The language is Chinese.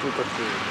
对不起